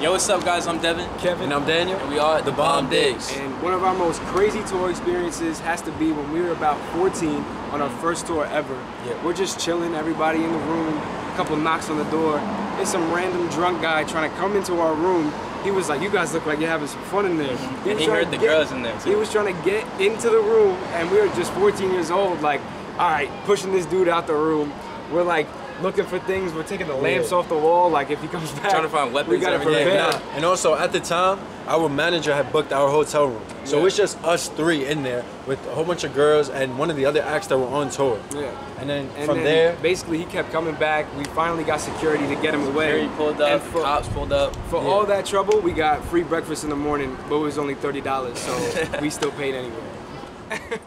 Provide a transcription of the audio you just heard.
Yo, what's up, guys? I'm Devin. Kevin. And I'm Daniel. And we are the Bomb Digz. And one of our most crazy tour experiences has to be when we were about 14 on our mm. first tour ever. Yeah. We're just chilling, everybody in the room, a couple knocks on the door. There's some random drunk guy trying to come into our room. He was like, you guys look like you're having some fun in there. Mm-hmm. And was he trying heard to the girls in there, too. He was trying to get into the room and we were just 14 years old, like, all right, pushing this dude out the room. We're like, looking for things. We're taking the lamps off the wall. Like if he comes back, Trying to find weapons We gotta and prepare. Nah, and also at the time, our manager had booked our hotel room. So Yeah. it's just us three in there with a whole bunch of girls and one of the other acts that were on tour. Yeah. And then And from then there, basically he kept coming back. We finally got security to get him away. He pulled And up, for, cops pulled up. for Yeah. all that trouble, we got free breakfast in the morning, but it was only thirty dollars, so we still paid anyway.